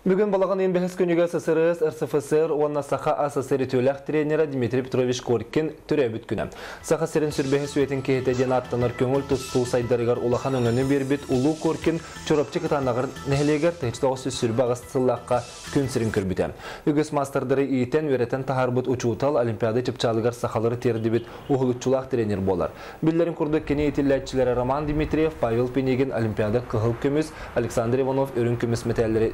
Бүгін балаған ең бәхіс күнігі ССРС, РСФСР, онна Саха АССР төләқ тренері Дмитрий Петрович Коркин түрі бүт күні. Саха сәрін сүрбәхі сөйетін кейтеден аттаныр көңіл тұсту сайдарығар улахан өңіні бербет Улу Коркин чорапчы кытанағыр нәхілегер тәчтаусы сүрбі ағыстылаққа күн сірін көрбіті. Үгіс мастардары иетен өретен тахарбыт учуутал Олимпиада чыпчалығар сақалары тердібіт ұғылытчулақ тренер болар. Білдерін күрді кене етілләтчілері Роман Дмитриев, Павел Пенегин Олимпиада қығыл көміз, Александр Иванов өрін көміз метәлері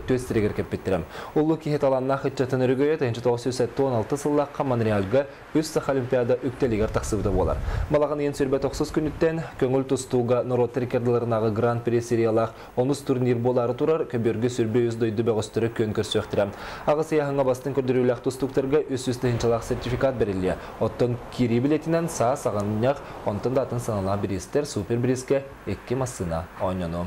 төстірегер кеппеттірем. Улы кихет аланна хытчатын өрігөйе 1916 сыллаққа Монреалға үз сақ Олимпиада үктелігер тақсыбыды болар. Балаған ең сүрбе 90 күніттен көңіл тұстуға Норот рекордыларынағы Гран-при сериялақ 10 турнир болары турар, көбергі сүрбе үз дойды бәғыстыры көн көрсөқтірем. Ағыс яғыңа бастың көрдірілік тұстуқтарға үс-үсті хинчалақ сертификат берілі. Оттон кири билетінен са сағанняқ, онтын датын санала бірістер супер біріске екке массына ойнену.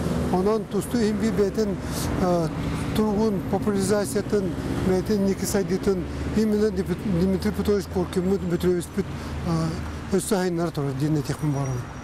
Онан тусту химби бетин тургун популяризациятын бетин ники сайдытын именно Дмитрий Петрович Коркин бүтүрөбүз бүт өссө хайнар турат дине техмин барам.